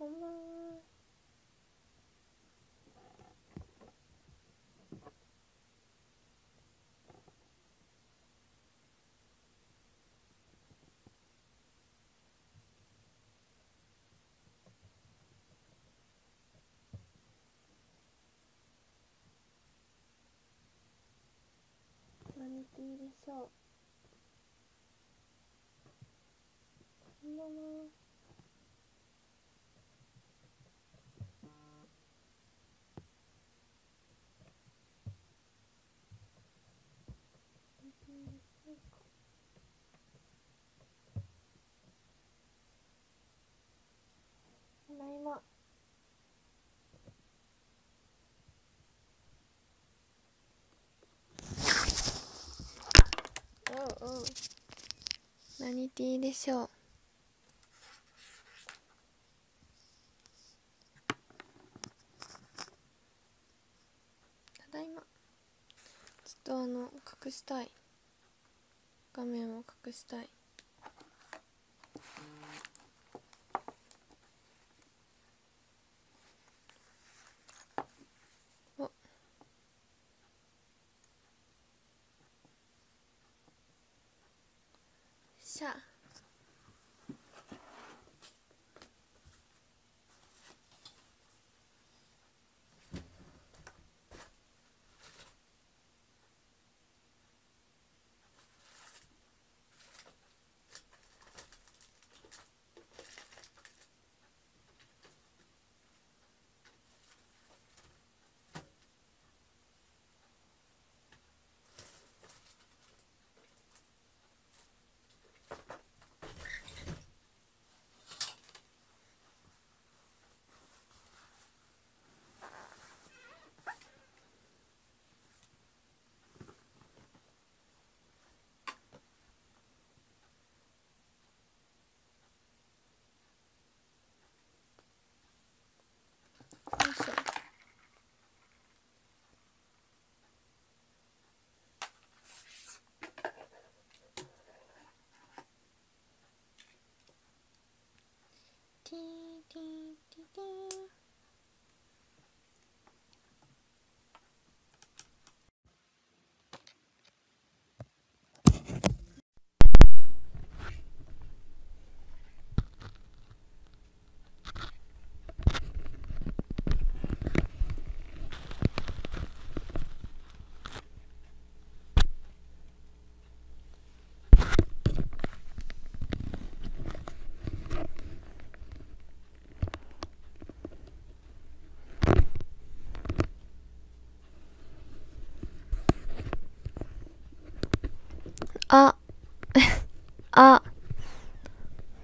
こんばんは何ティーでしょうこんばんは何ティーでしょうかただいまおうおう何ティーでしょう。ただいま。ちょっとあの隠したい。画面を隠したい。Bye.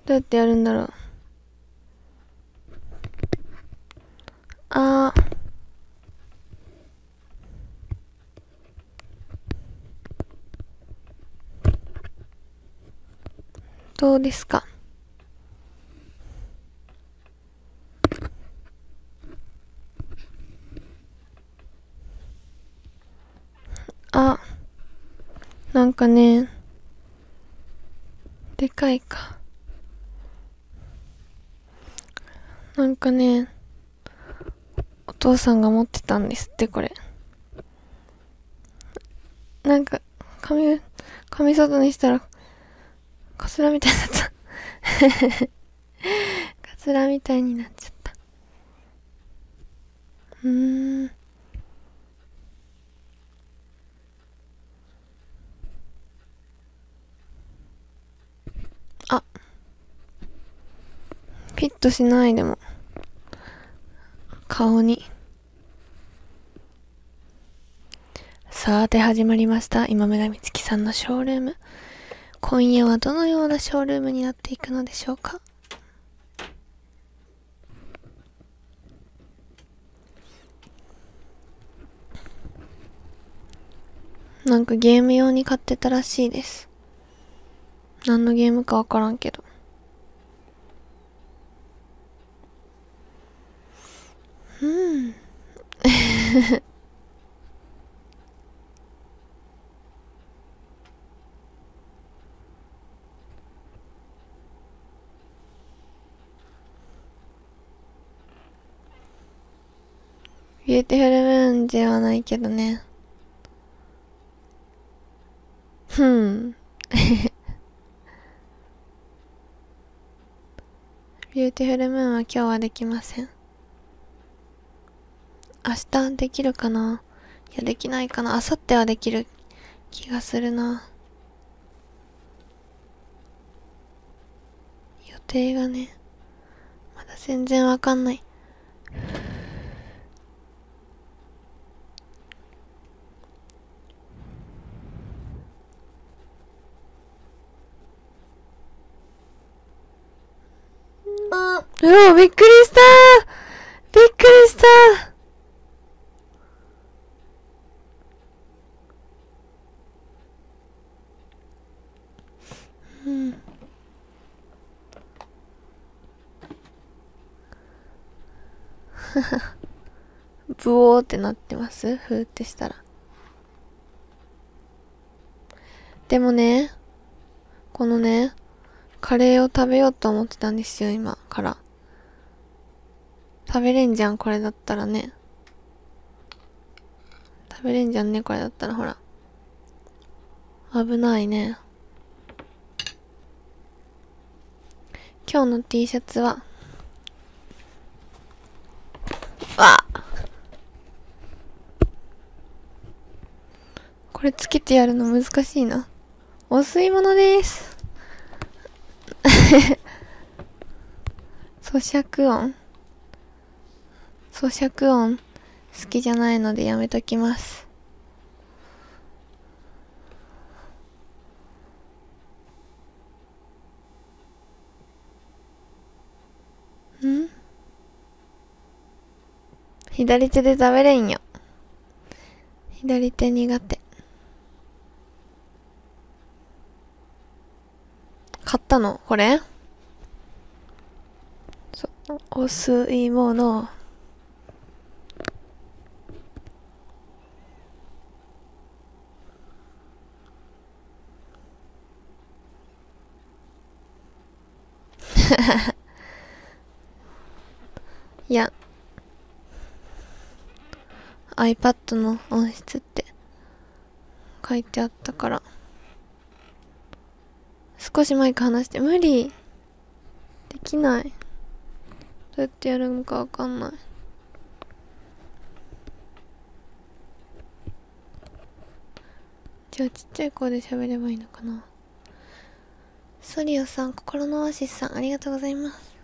どうやってやるんだろう。あどうですか？あなんかねでかいか。なんかねお父さんが持ってたんですってこれ。なんか髪髪外にしたらカツラみたいになった。カツラみたいになっちゃった。うーん。あ。フィットしないでも。顔に。さて始まりました。今村美月さんのショールーム。今夜はどのようなショールームになっていくのでしょうか？なんかゲーム用に買ってたらしいです。何のゲームかわからんけど。うんBeautiful Moon ではないけどね。ふん。 Beautiful Moon は今日はできません。明日できるかな？いや、できないかな。明後日はできる気がするな。予定がね、まだ全然わかんない。うわ、びっくりしたびっくりしたうん。ブオーってなってます？ふーってしたら。でもね、このね、カレーを食べようと思ってたんですよ、今から。食べれんじゃん、これだったらね。食べれんじゃんね、これだったら、ほら。危ないね。今日の T シャツは、わこれつけてやるの難しいな。お吸い物です。咀嚼音咀嚼音好きじゃないのでやめときます。ん？左手で食べれんよ。左手苦手。買ったの？これ？そうお吸い物。いや。iPad の音質って書いてあったから。少しマイク離して無理。できない。どうやってやるのかわかんない。じゃあちっちゃい声で喋ればいいのかな。ソリオさん、心のオアシスさん、ありがとうございます。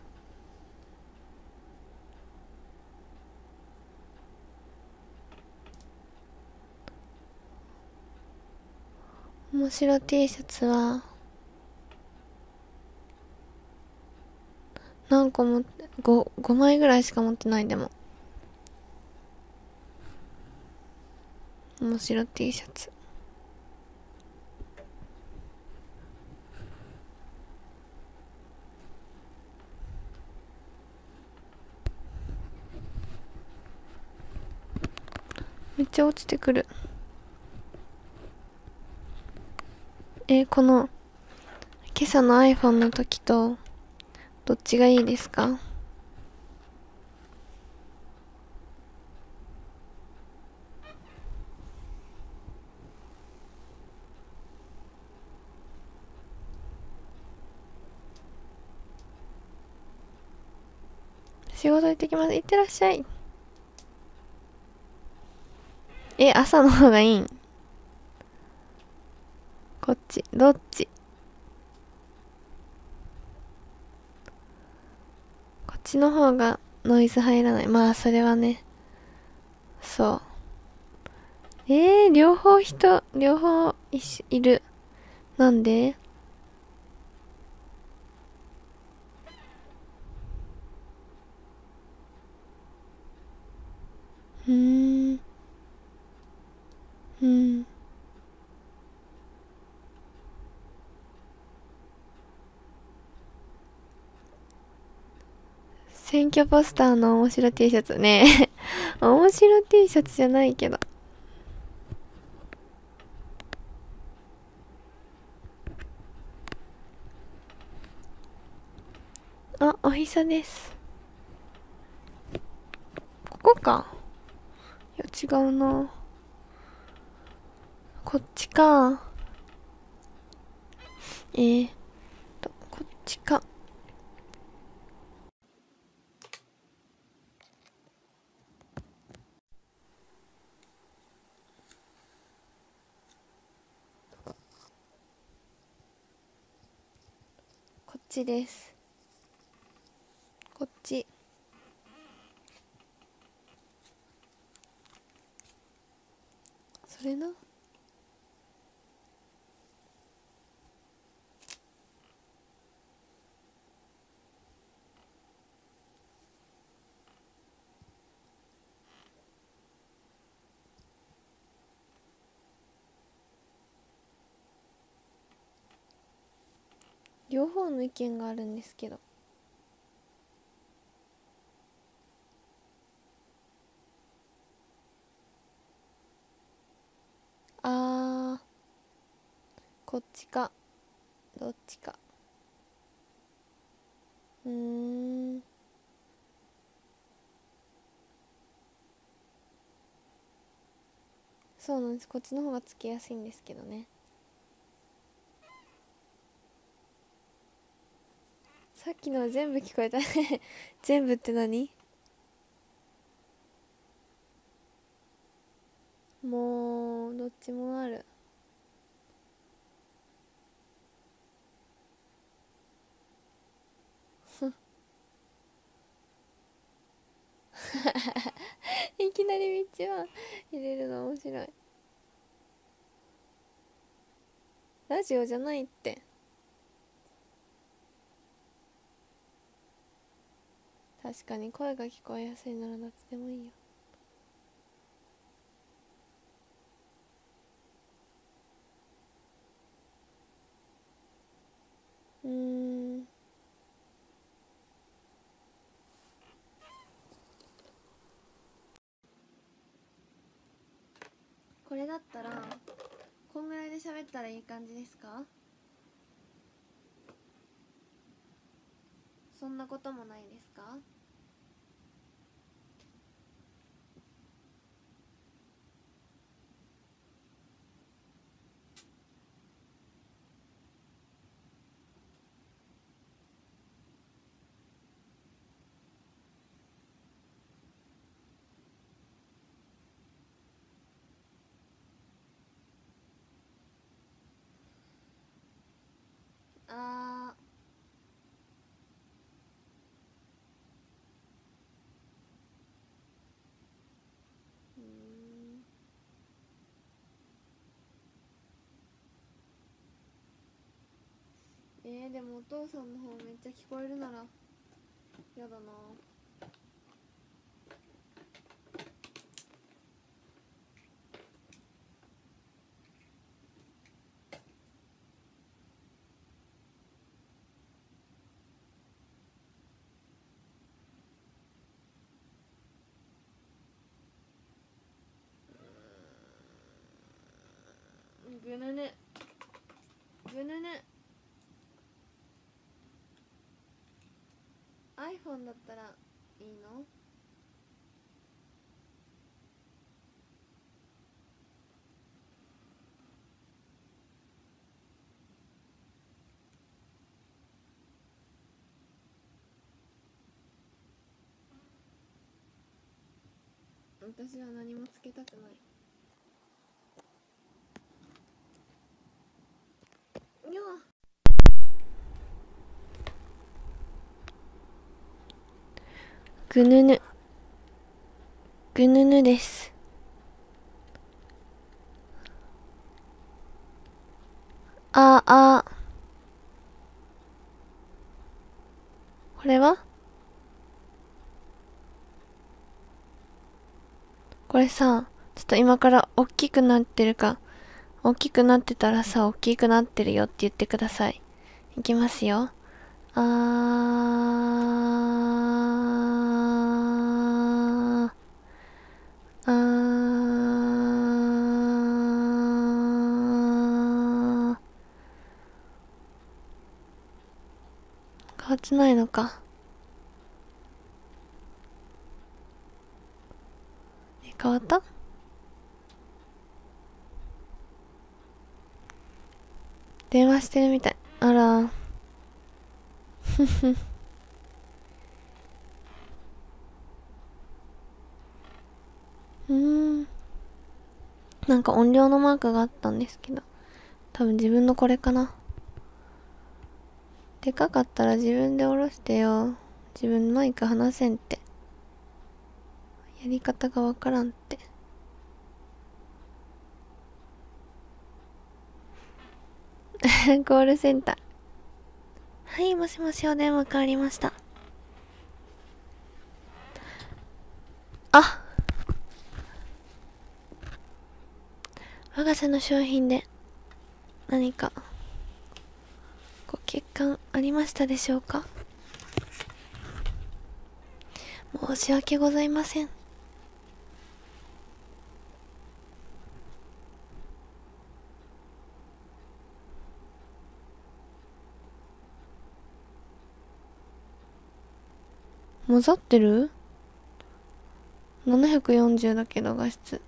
面白 T シャツは、何個も、5、5枚ぐらいしか持ってないでも。面白 T シャツ。めっちゃ落ちてくるえー、この今朝の iPhone の時とどっちがいいですか？仕事行ってきます。いってらっしゃい。え、朝の方がいいん？こっち、どっちこっちの方がノイズ入らない。まあ、それはね。そう。えー、両方人、両方いいる。なんで？うん。うん。選挙ポスターの面白 T シャツね 面白 T シャツじゃないけど。あ、おひさです。ここかいや。違うなこっちかえー、とこっちかちです。こっち。それなの意見があるんですけど。あーこっちか。どっちか。うーん。そうなんです。こっちの方がつけやすいんですけどね。さっきのは全部聞こえた。ね 全部って何？もうどっちもある。いきなり道は入れるの面白い。ラジオじゃないって。確かに声が聞こえやすいならどっちでもいいよ。うん。これだったらこんぐらいで喋ったらいい感じですか？そんなこともないですかあーうーんえー、でもお父さんの方めっちゃ聞こえるならやだな。ぐぬぬぐぬぬ iPhone だったらいいの？私は何もつけたくないよぐぬぬ。ぐぬぬです。ああ。これは？これさちょっと今から大きくなってるか。大きくなってたらさ大きくなってるよって言ってください。いきますよ。あー。せないのか。え変わった？電話してるみたい。あら。ふふうん。なんか音量のマークがあったんですけど多分自分のこれかな。でかかったら自分で下ろしてよ。自分マイク離せんって。やり方がわからんって。コールセンター。はいもしもしお電話変わりました。あ。我が社の商品で何かご欠陥ありましたでしょうか？申し訳ございません。混ざってる ?740 だけど画質。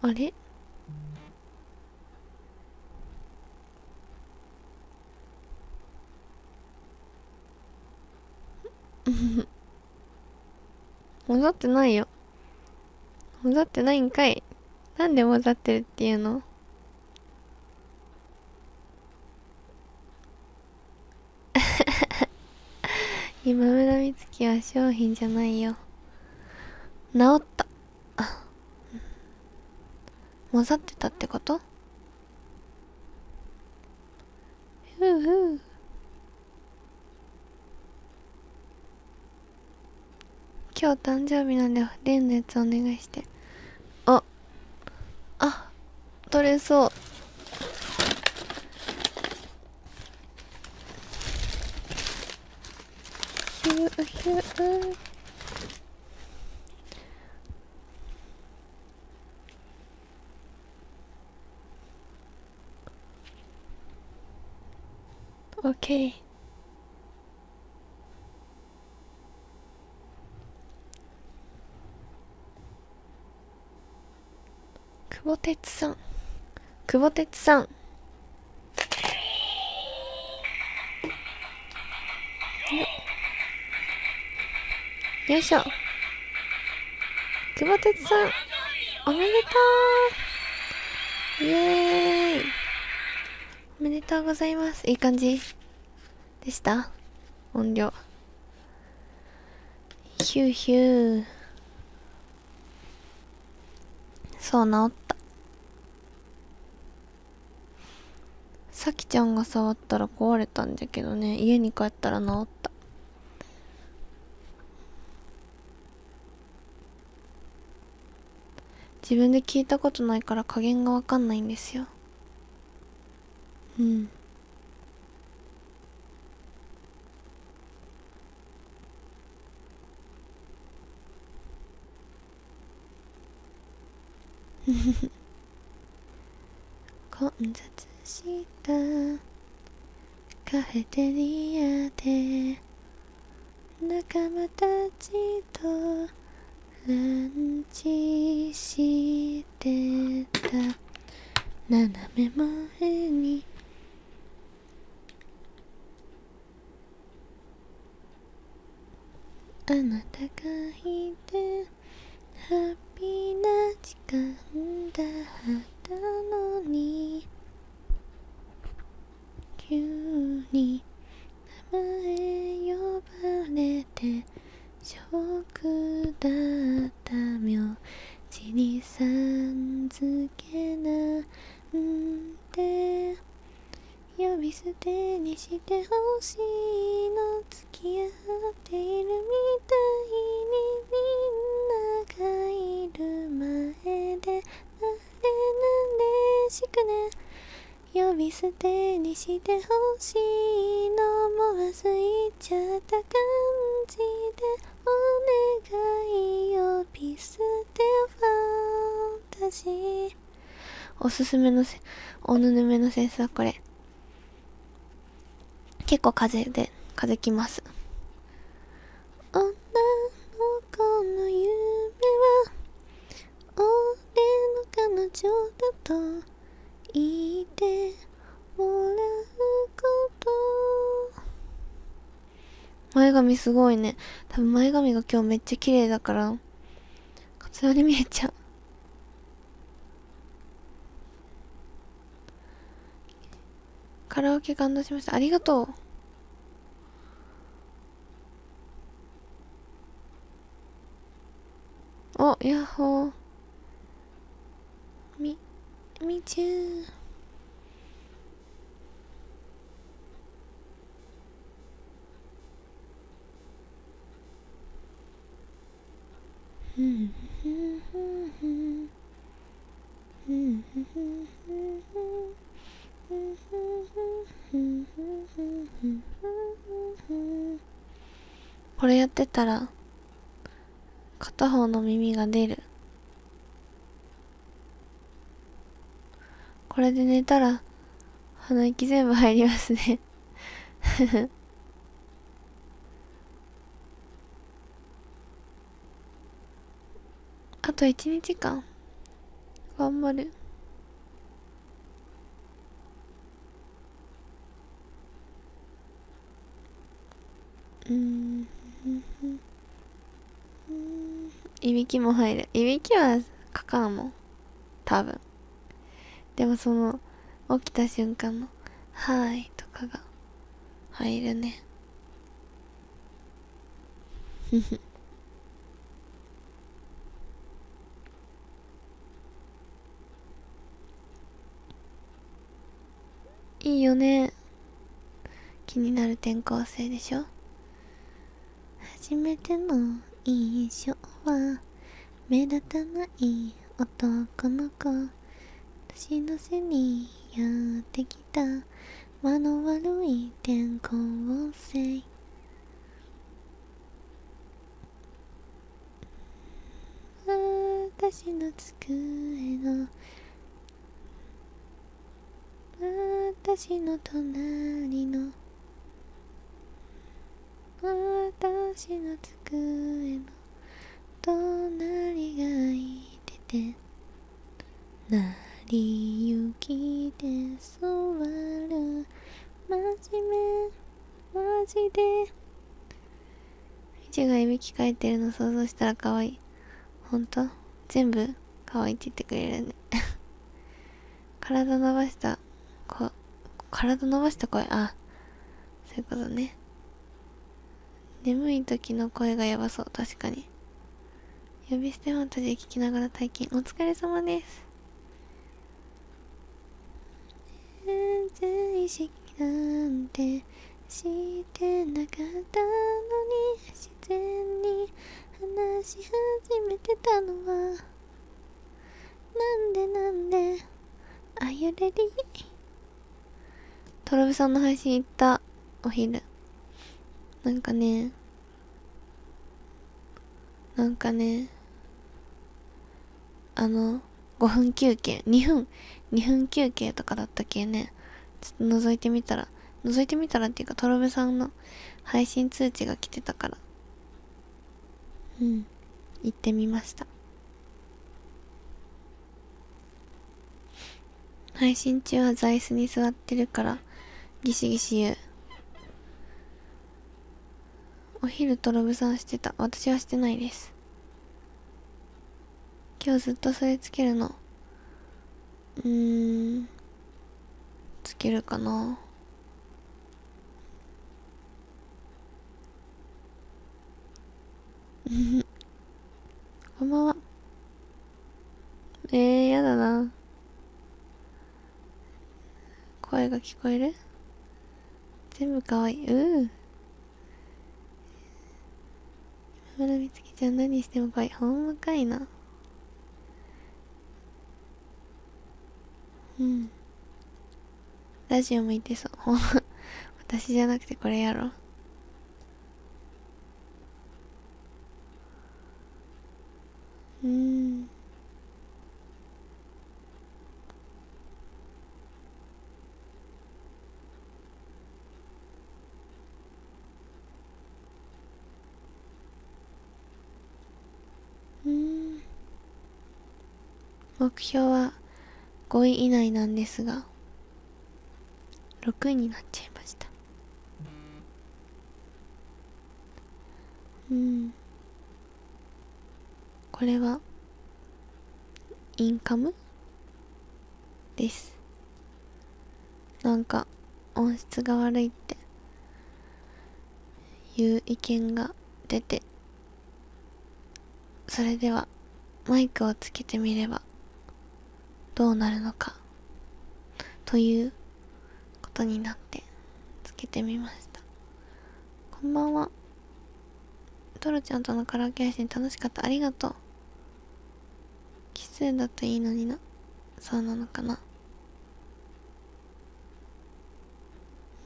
あれ？混ざってないよ。混ざってないんかい。なんで混ざってるっていうの？今村美月は商品じゃないよ。治った。混ざってたってこと？ふうふう。今日誕生日なんで例のやつお願いして。ああ取れそう。ヒューヒュー。オッケー。久保哲さん。久保哲さん。よいしょ。久保哲さんおめでとう。イエーイ。おめでとうございます。いい感じでした？音量。ヒューヒュー。そう治ったさきちゃんが触ったら壊れたんだけどね。家に帰ったら治った。自分で聞いたことないから加減がわかんないんですよ。うん。混雑 したカフェテリアで仲間たちとランチしてた斜め前にあなたがいてハッピーな時間だったのに急に名前呼ばれてショックだった名字にさん付けなんて呼び捨てにしてほしいの。付き合っているみたいにみんながいる前で。なれなんでしくね。呼び捨てにしてほしいのも忘れちゃった感じでお願い呼び捨てファンタジーおすすめのせおぬぬめのセンスはこれ。結構風で風きます。女の子の夢は俺の彼女だと。いてもらうこと。前髪すごいね。多分前髪が今日めっちゃ綺麗だからカツラに見えちゃう。カラオケ感動しました。ありがとう。おヤッホー。み、みちゅー。これやってたら片方の耳が出るこれで寝たら鼻息全部入りますね。あと1日間頑張る。うん。いびきも入る。いびきはかかんもん。多分。でもその起きた瞬間の「はい」とかが入るね。ふふ。いいよね。気になる転校生でしょ？初めての印象は目立たない男の子。年の瀬にやってきた間の悪い転校生私の机の私の隣の私の机の隣がいてて成り行きで座る。真面目。マジで。みちがいびきかいてるの想像したら可愛い。ほんと全部可愛いって言ってくれるね。体伸ばした。こ体伸ばした声？あそういうことね。眠い時の声がやばそう。確かに。呼び捨てファンタジー聞きながら体験お疲れ様です。全然意識なんてしてなかったのに自然に話し始めてたのは。なんでなんで？あゆれり。トロブさんの配信行った？お昼。なんかね。なんかね。あの5分休憩。2分。2分休憩とかだったっけね。ちょっと覗いてみたら覗いてみたらっていうかトロベさんの配信通知が来てたから。うん。行ってみました。配信中は座椅子に座ってるからギシギシ言う。お昼とロブさんしてた。私はしてないです。今日ずっとそれつけるの。うーん。つけるかな こんばんはえー、やだな声が聞こえる？全部かわいい。うー。今村美月ちゃん何してもかわいい。ほんまかいな。うん。ラジオ向いてそう。私じゃなくてこれやろ。うん。目標は5位以内なんですが6位になっちゃいました。うん。これはインカム？です。なんか音質が悪いっていう意見が出てそれではマイクをつけてみればどうなるのかということになってつけてみました。こんばんは。トロちゃんとのカラオケ配信楽しかった。ありがとう。奇数だといいのにな。そうなのかな。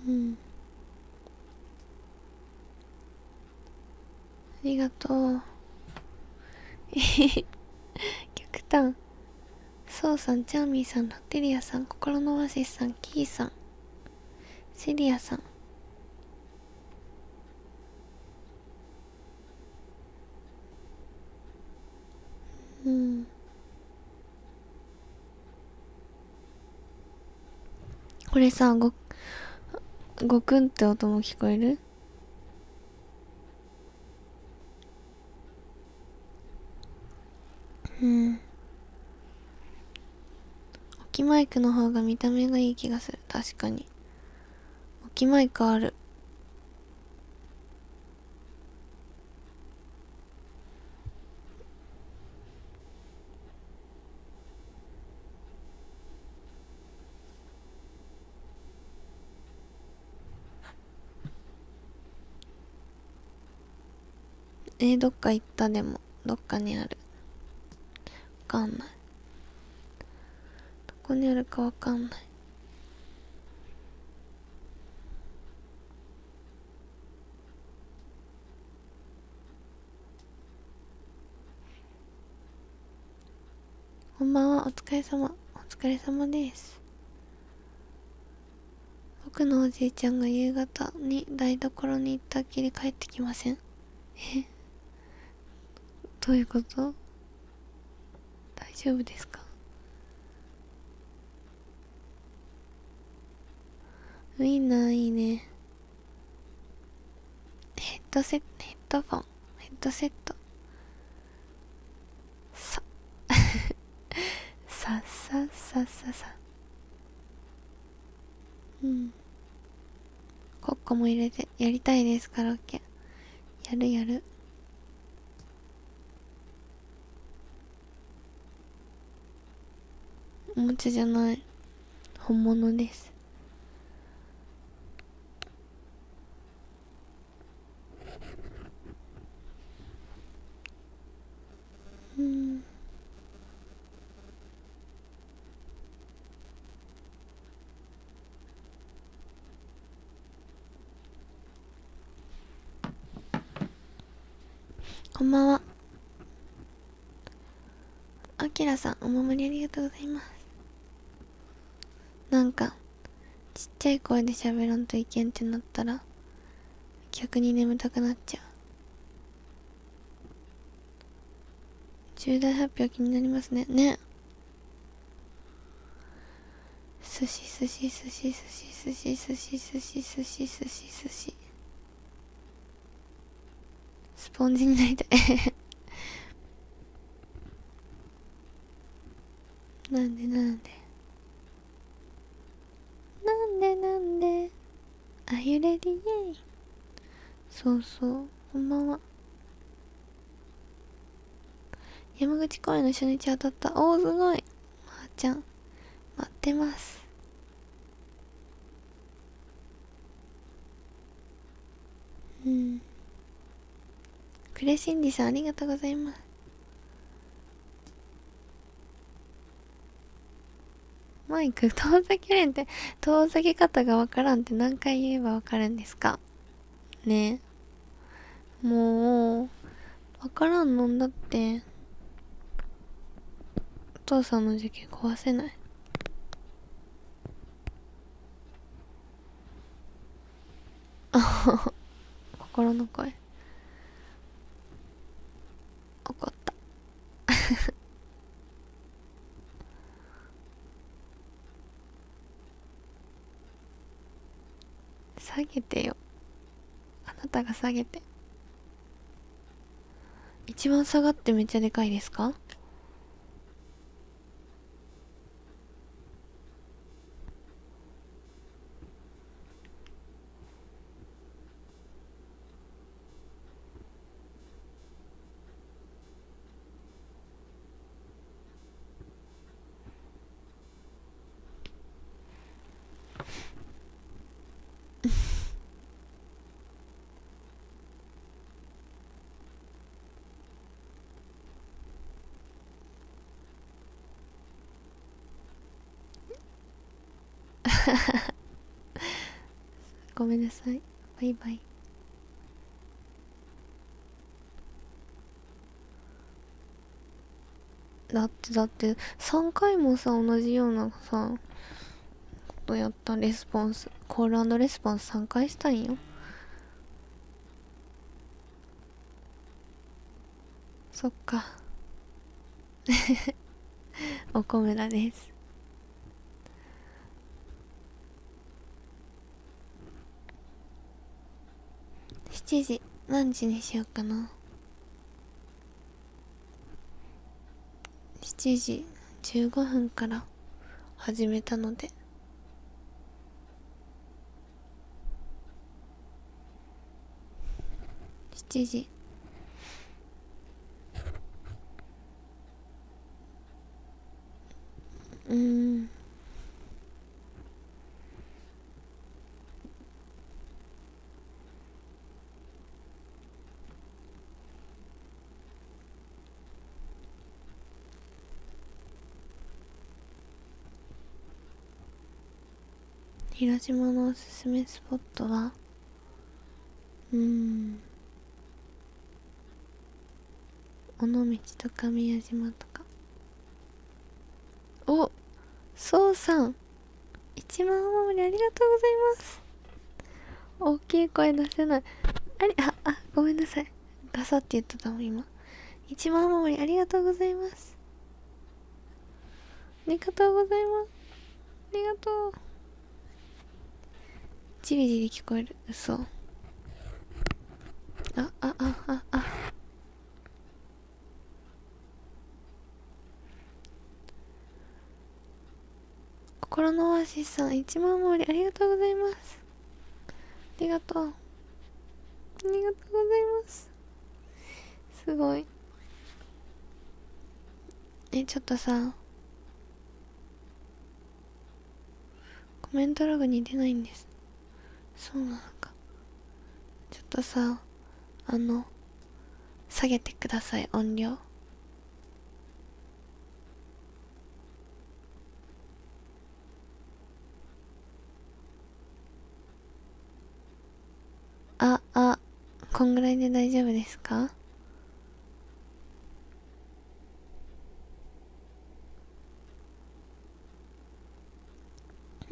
うん。ありがとう。えへへ極端。そうさんチャーミーさんラテリアさん心のオアシスさんキーさん。セリアさん。うん。これさごごくんって音も聞こえる？うん。置きマイクの方が見た目がいい気がする。確かに。置きマイクある。えー、どっか行ったでも。どっかにある。わかんない。どこにあるかわかんない。お疲れ様。お疲れ様です。僕のおじいちゃんが夕方に台所に行ったっきり帰ってきません。え？どういうこと？大丈夫ですか？ウインナーいいね。ヘッドセットヘッドフォンヘッドセットささささささうんコッコも入れてやりたいですカラオケ。やるやる。おもちゃじゃない。本物ですうんこんばんはあきらさんお守りありがとうございます。なんかちっちゃい声で喋らんといけんってなったら逆に眠たくなっちゃう。重大発表気になりますね。ね。寿司寿司寿司寿司寿司寿司寿司寿司。寿司寿司スポンジになりたい。なんでなんで？なんでなんで？あゆれりイエイそうそうこんばんは。山口公園の初日当たった。おおすごい。まー、ちゃん待ってます。うん。クレシンディさんありがとうございます。マイク 遠ざけれんって遠ざけ方がわからんって何回言えばわかるんですか？ね。もうわからんのんだってお父さんの受験壊せない。あ 心の声。下げてよ。あなたが下げて。一番下がってめっちゃでかいですか？めんなさい。バイバイ。だってだって3回もさ同じようなさことやったレスポンスコールレスポンス3回したんよ。そっか。お米だです。7時。何時にしようかな。7時15分から始めたので。7時広島のおすすめスポットは？うん。尾道とか宮島とか。おそうさん。1万お守りありがとうございます。大きい声出せない。あれああごめんなさい。ガサって言ってたもん今。1万お守りありがとうございます。ありがとうございます。ありがとうじりじり聞こえる。嘘あああああ。心のオアシスさん1万盛りありがとうございます。ありがとう。ありがとうございます。すごい。えちょっとさ。コメントログに出ないんです。そうなのか。ちょっとさあの下げてください音量。ああこんぐらいで大丈夫ですか？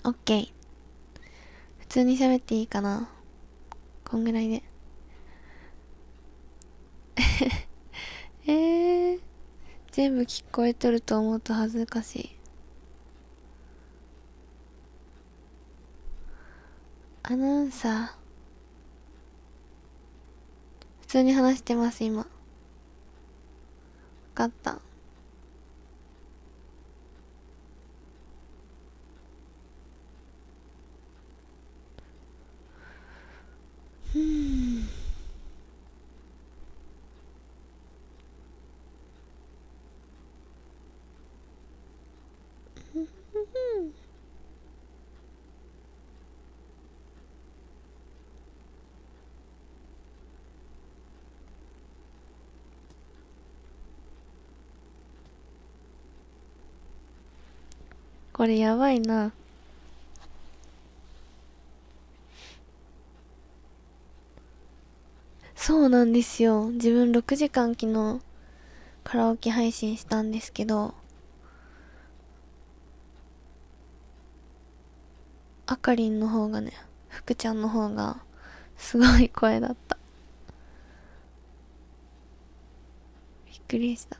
オッケー。通に喋っていいかな？こんぐらいで。えー、全部聞こえとると思うと恥ずかしい。アナウンサー。普通に話してます今。分かった。う んこれやばいな。そうなんですよ。自分6時間昨日カラオケ配信したんですけどあかりんの方がね福ちゃんの方がすごい声だった。びっくりした。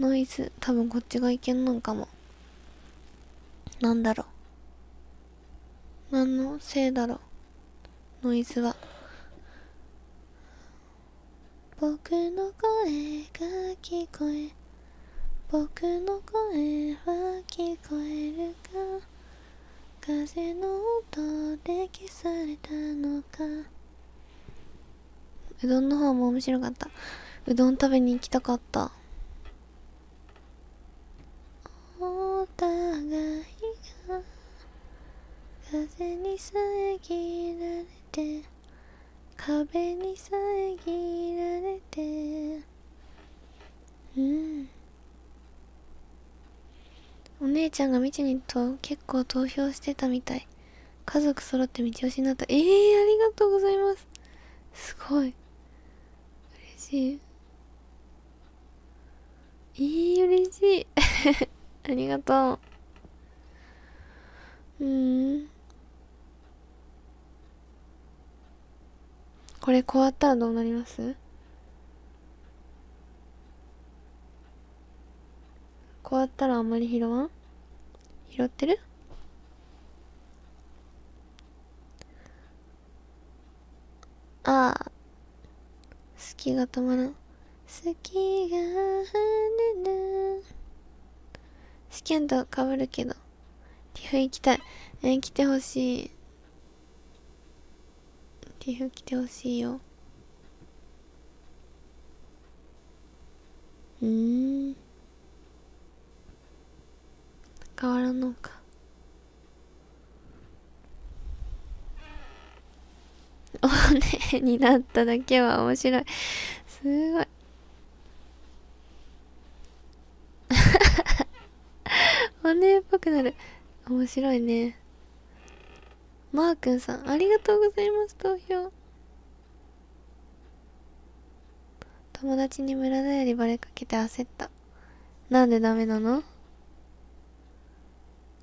ノイズ多分こっちがいけんのかも。なんだろう。何のせいだろう？ノイズは。僕の声が聞こえ僕の声は聞こえるか？風の音で消されたのか？うどんの方も面白かった。うどん食べに行きたかった。お互いが風に遮られて壁に遮られて。うん。お姉ちゃんがみちにと結構投票してたみたい。家族揃って道押しになった。えー、ありがとうございます。すごい。嬉しい。いい嬉しい。ありがとう。うん。これこうやったらどうなります？こうやったらあんまり拾わん？拾ってる？ああ。隙が止まらん。隙が晴れる。試験とかぶるけど。ティフ行きたい。えー、来てほしいティフ来てほしいよ。うん。変わらんのか。おねになっただけは面白い。すごい。おねっぽくなる。面白いね。マーくんさんありがとうございます投票。友達に村田よりバレかけて焦った。なんでダメなの？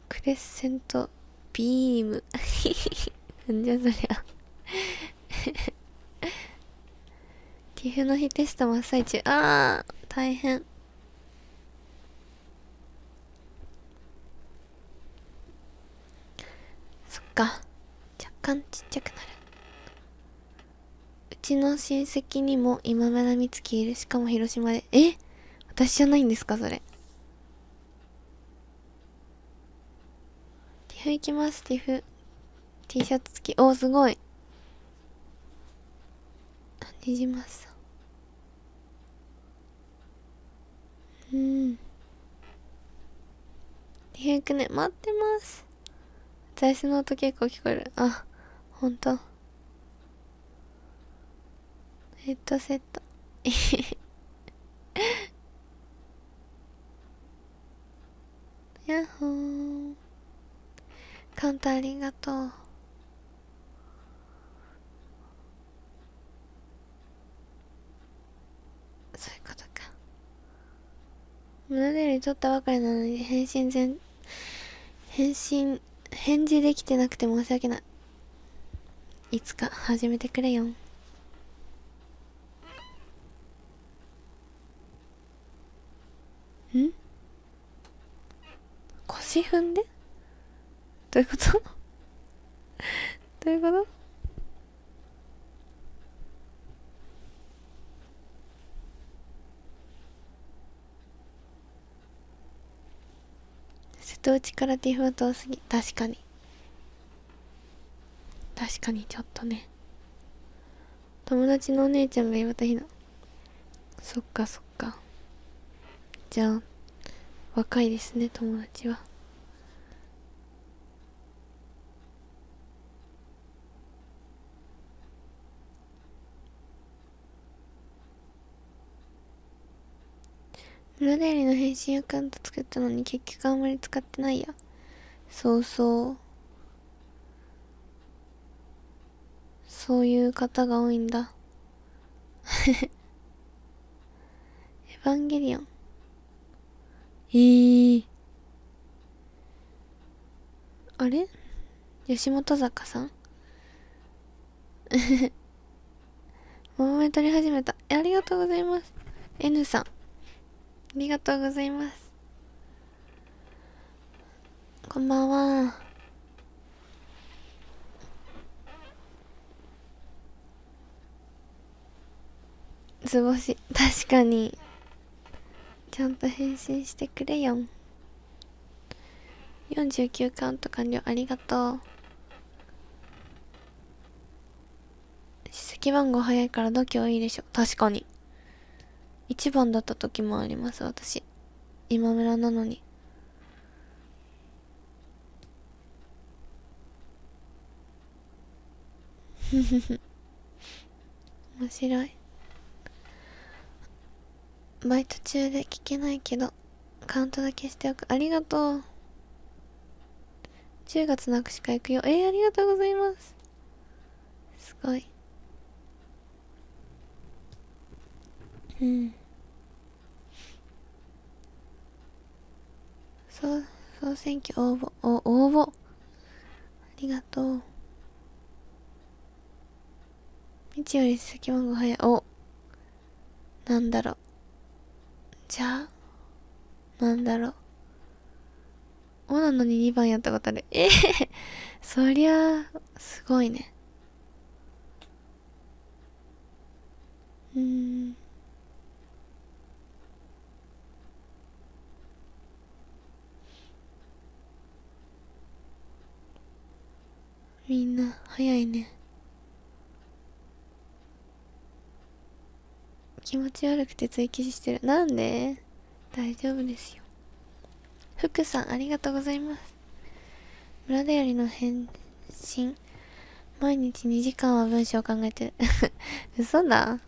クレッセントビーム。なんじゃそりゃ。ティフの日テスト真っ最中。あー大変。そっか。干ちっちゃくなる。うちの親戚にも今村美月いる。しかも広島で。え？私じゃないんですか？それ。ティフ行きます。ティフ。T シャツ付き。おーすごい。にじまさうん。ティフ行くね。待ってます。座椅の音結構聞こえる。あほんとヘッドセット。やっほー。カウンターありがとう。そういうことか。胸でより取ったばかりなのに返信全返信返事できてなくて申し訳ない。いつか始めてくれよ。ん？腰踏んで？どういうこと？どういうこと？瀬戸内からティフは遠すぎ。確かに。確かにちょっとね。友達のお姉ちゃんが岩田ひなそっかそっか。じゃあ若いですね友達は。村出りの返信アカウント作ったのに結局あんまり使ってないや。そうそう。そういう方が多いんだ。エヴァンゲリオン。えー、あれ？吉本坂さん？桃め取り始めた。ありがとうございます。N さん。ありがとうございます。こんばんは。つ星。確かに。ちゃんと返信してくれよ。49カウント完了。ありがとう。出席番号早いから度胸いいでしょ。確かに。1番だった時もあります私。今村なのに。ふふふ。面白い。バイト中で聞けないけどカウントだけしておく。ありがとう。10月の握手会行くよ。えー、ありがとうございます。すごい。うん。そう総選挙応募。お応募。ありがとう。道より先番号早い。お。なんだろう。じゃなんだろう。おなのに2番やったことある。ええー、そりゃすごいね。うん。みんな早いね。気持ち悪くて追記してる。なんで？大丈夫ですよ。福さんありがとうございます。村田よりの返信。毎日2時間は文章を考えてる。嘘だ。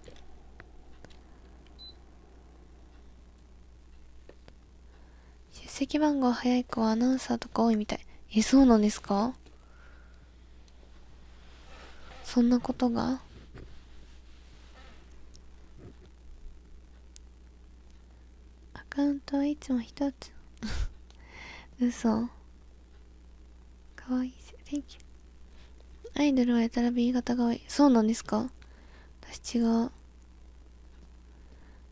出席番号早い子はアナウンサーとか多いみたい。えそうなんですか？そんなことがアカウントはいつも一つ。嘘。かわいい Thank you アイドルはやたら B 型が多い。そうなんですか？私違う。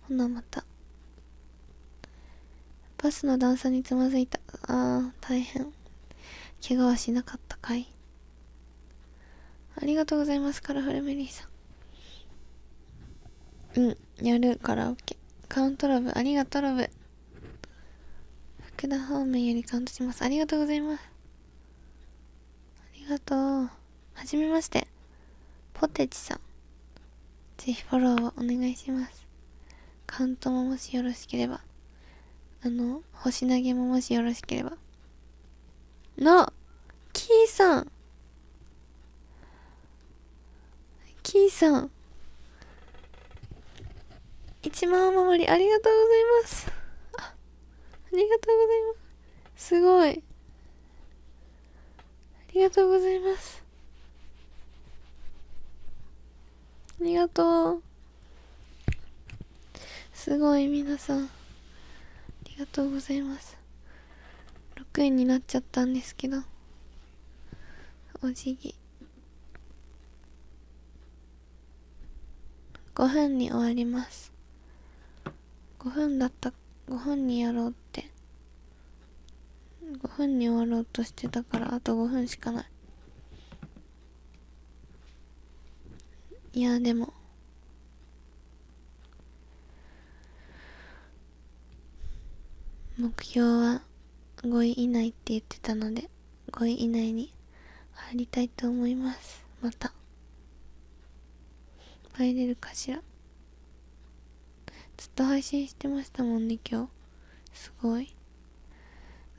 ほなまた。バスの段差につまずいた。ああ大変。怪我はしなかったかい？ありがとうございます、カラフルメリーさん。うん、やる、カラオケ。カウントラブ、ありがとう、ラブ。福田方面よりカウントします。ありがとうございます。ありがとう。はじめまして。ポテチさん。ぜひフォローをお願いします。カウントももしよろしければ。あの、星投げももしよろしければ。の、キーさん。キーさん。1万お守りありがとうございます。あ、ありがとうございます。すごい。ありがとうございます。ありがとう。すごい、皆さん。ありがとうございます。6円になっちゃったんですけど。お辞儀。5分に終わります5分だった5分にやろうって。5分に終わろうとしてたからあと5分しかない。いやでも。目標は5位以内って言ってたので5位以内に入りたいと思います。また。入れるかしら。ずっと配信してましたもんね今日。すごい。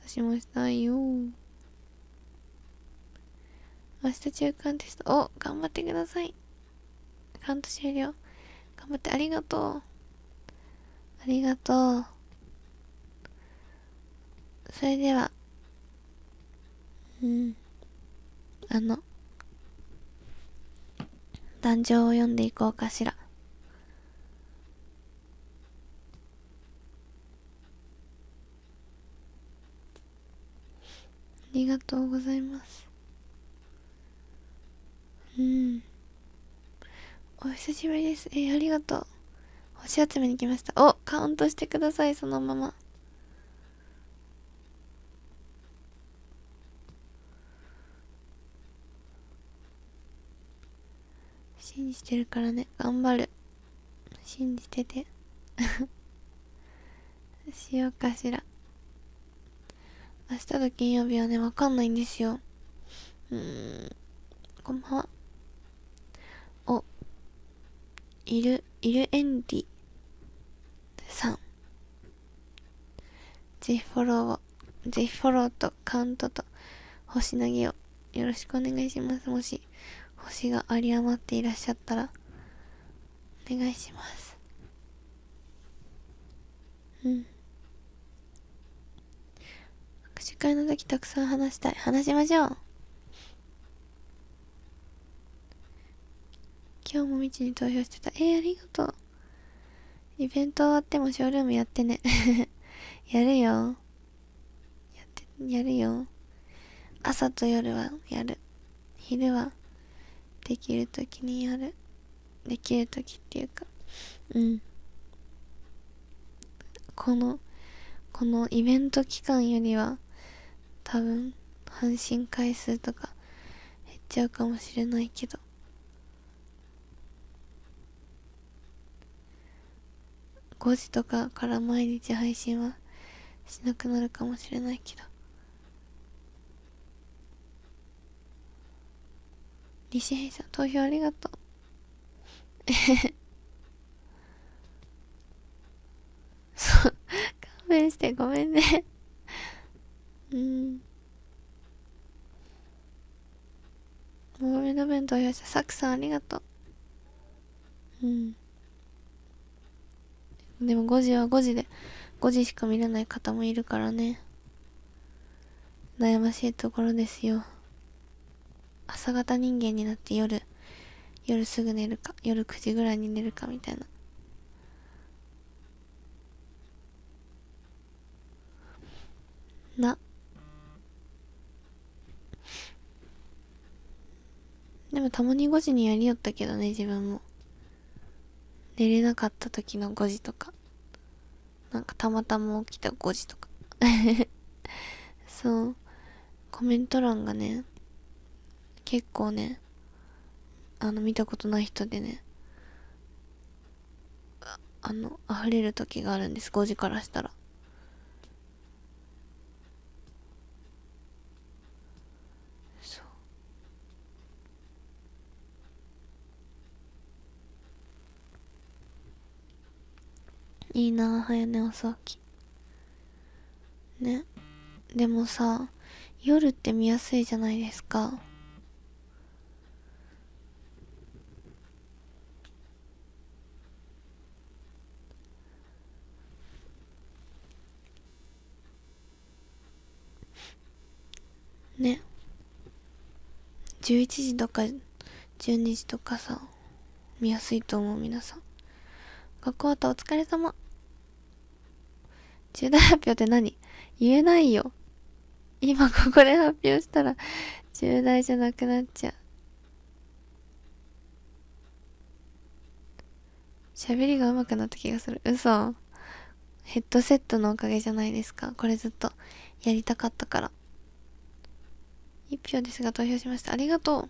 私もしたいよ。明日中間テスト。お頑張ってください。カウント終了。頑張ってありがとう。ありがとう。それでは。うん。あの。壇上を読んでいこうかしら。ありがとうございます。うん。お久しぶりです。えー、ありがとう。星集めに来ました。お、カウントしてください、そのまま。信じてるからね頑張る信じてて しようかしら明日と金曜日はねわかんないんですよ。うーんこんばんは。おいるいるエンディ。さん。ぜひフォローをぜひフォローとカウントと星投げをよろしくお願いします。もし星が有り余っていらっしゃったらお願いします。うん。握手会の時たくさん話したい。話しましょう。今日もみちに投票してた。えー、ありがとう。イベント終わってもショールームやってね。やるよ。やってやるよ。朝と夜はやる。昼はできる時にやる。できる時っていうか。うん。このこのイベント期間よりは多分配信回数とか減っちゃうかもしれないけど。5時とかから毎日配信はしなくなるかもしれないけど。西平さん投票ありがとう。そう勘弁してごめんね。うん。もめの弁当用意した。サクさんありがとう。うん。でも5時は5時で5時しか見れない方もいるからね。悩ましいところですよ。朝方人間になって夜夜すぐ寝るか夜9時ぐらいに寝るかみたいな。な。でもたまに5時にやりよったけどね自分も。寝れなかった時の5時とか。なんかたまたま起きた5時とか。そう。コメント欄がね結構ねあの見たことない人でねあの溢れる時があるんです5時からしたらそういいな早寝遅起き。ね。でもさ夜って見やすいじゃないですか。ね。11時とか12時とかさ見やすいと思う皆さん。学校終わったお疲れ様。重大発表って何？言えないよ。今ここで発表したら重大じゃなくなっちゃう。喋りが上手くなった気がする。嘘。ヘッドセットのおかげじゃないですか。これずっとやりたかったから。一票ですが投票しました。ありがと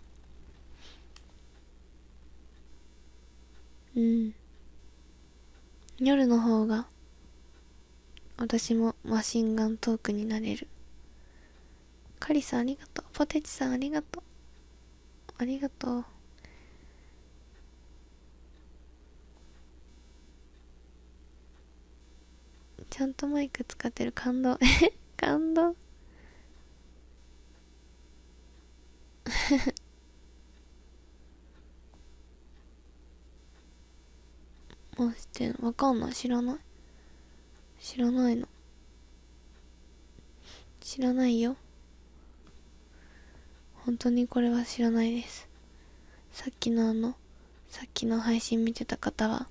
う。うん。夜の方が私もマシンガントークになれる。カリさんありがとう。ポテチさんありがとう。ありがとう。ちゃんとマイク使ってる。感動。感動。もうしてんわかんない。知らない。知らないの。知らないよ。本当にこれは知らないです。さっきのあのさっきの配信見てた方はわ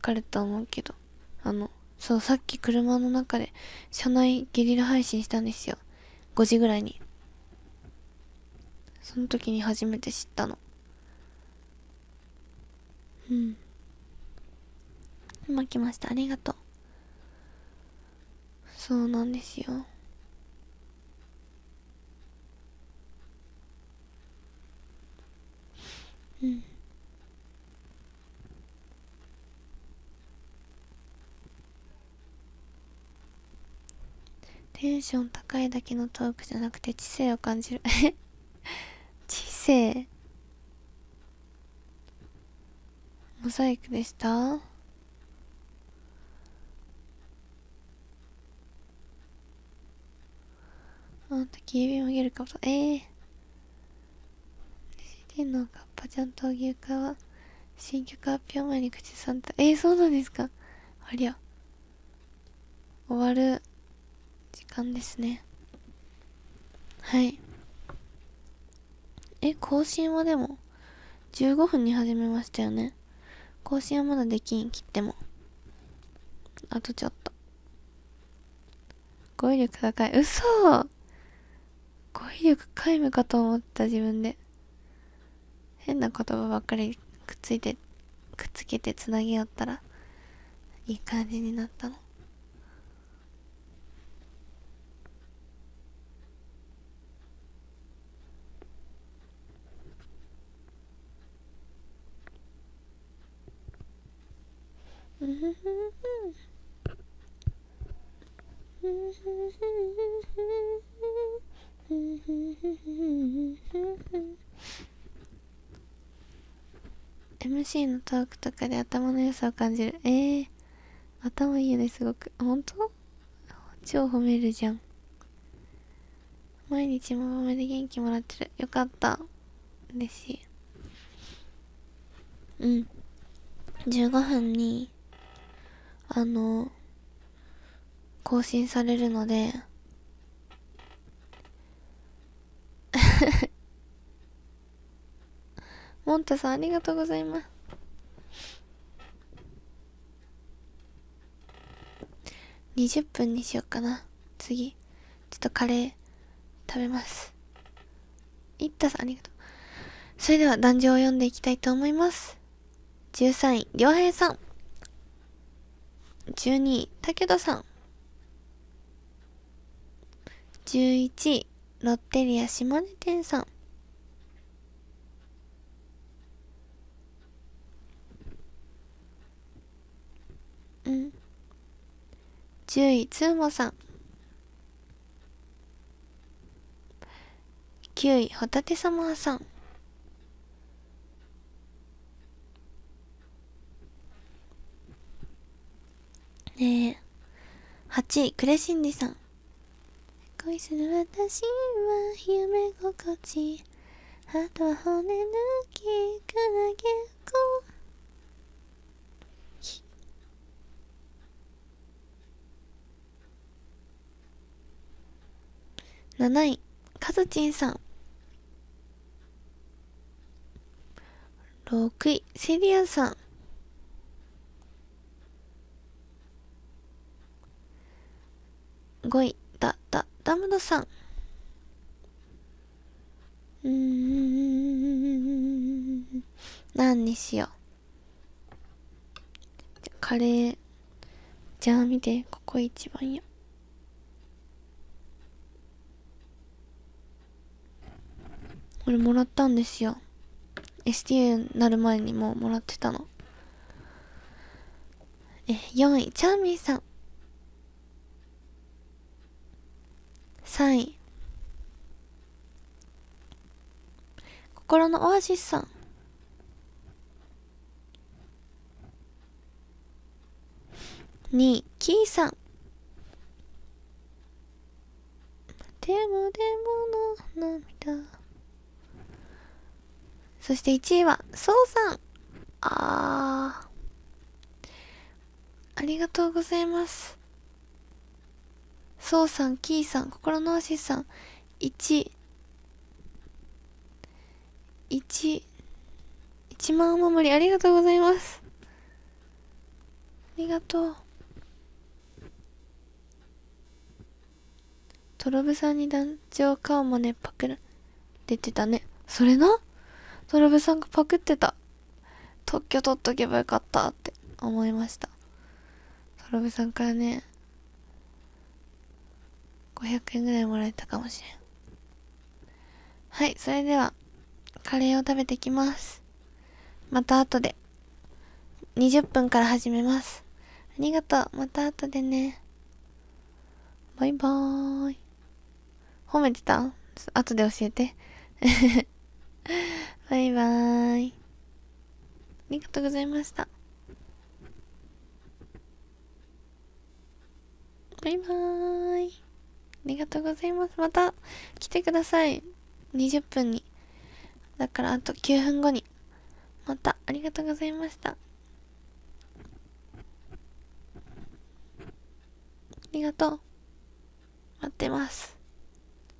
かると思うけどあのそうさっき車の中で車内ゲリラ配信したんですよ。5時ぐらいに。その時に初めて知ったの。うん。今来ました。ありがとう。そうなんですよ。うん。テンション高いだけのトークじゃなくて知性を感じる。知性。モザイクでした？あんた警備曲げるかも。ええー、天のカッパちゃんと牛かは新曲発表前に口ずさんたえー、そうなんですか。ありゃ。終わる時間ですね。はい。え更新はでも15分に始めましたよね。更新はまだできん切っても。あとちょっと。語彙力高い。嘘。語彙力皆無かと思った自分で。変な言葉ばっかりくっついてくっつけてつなげよったらいい感じになったの。MC のトークとかで頭の良さを感じる。えー、頭いいよねすごく。本当？超褒めるじゃん。毎日もまめで元気もらってる。よかった。嬉しい。うん。15分にあの更新されるのでモンタさんありがとうございます。20分にしようかな。次。ちょっとカレー食べます。いったさんありがとう。それでは壇上を読んでいきたいと思います。13位良平さん。12位武田さん。11位ロッテリア島根店さん。うん。10位つーもさん。9位ホタテサマーさん。え、8位クレシンディさん。恋する私は夢心地。あとは骨抜きから結構7位カズチンさん。6位セリアさん。5位だだダムドさん。うん何にしよう。カレーじゃあ見てここ一番よ。これもらったんですよ。STA なる前にももらってたの。え4位。チャーミーさん。3位。心のオアシスさん。2位。キーさん。でもでもの涙。そして1位は、そうさん。あー。ありがとうございます。そうさん、キーさん、心のアシスさん、1、1、1万お守りありがとうございます。ありがとう。トロブさんに団長顔もね、パクる。出てたね。それな？トラブさんがパクってた。特許取っとけばよかったって思いました。トラブさんからね、500円ぐらいもらえたかもしれん。はい、それでは、カレーを食べてきます。また後で、20分から始めます。ありがとう。また後でね。バイバーイ。褒めてた？後で教えて。バイバーイ。ありがとうございました。バイバーイ。ありがとうございます。また来てください。20分に。だからあと9分後に。またありがとうございました。ありがとう。待ってます。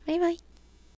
バイバイ。